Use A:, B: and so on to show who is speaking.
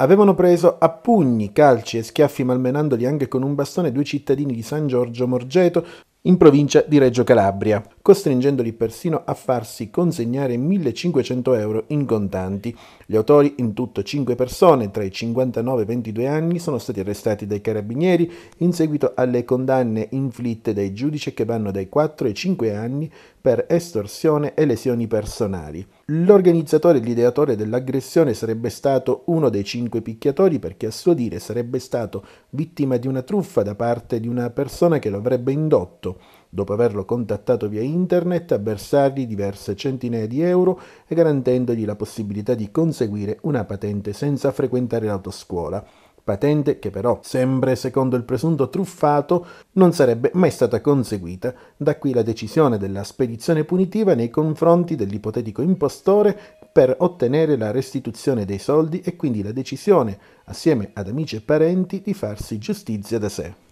A: Avevano preso a pugni, calci e schiaffi malmenandoli anche con un bastone due cittadini di San Giorgio Morgeto in provincia di Reggio Calabria, costringendoli persino a farsi consegnare 1500 euro in contanti. Gli autori, in tutto cinque persone tra i 59 e i 22 anni, sono stati arrestati dai carabinieri in seguito alle condanne inflitte dai giudici che vanno dai 4 ai 5 anni per estorsione e lesioni personali. L'organizzatore e l'ideatore dell'aggressione sarebbe stato uno dei cinque picchiatori perché a suo dire sarebbe stato vittima di una truffa da parte di una persona che lo avrebbe indotto dopo averlo contattato via internet, a versargli diverse centinaia di euro e garantendogli la possibilità di conseguire una patente senza frequentare l'autoscuola. Patente che però, sempre secondo il presunto truffato, non sarebbe mai stata conseguita. Da qui la decisione della spedizione punitiva nei confronti dell'ipotetico impostore per ottenere la restituzione dei soldi e quindi la decisione, assieme ad amici e parenti, di farsi giustizia da sé.